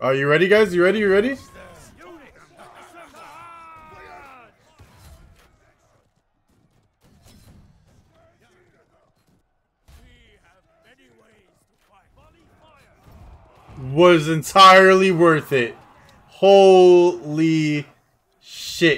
Are you ready, guys? You ready? You ready? Was entirely worth it. Holy shit.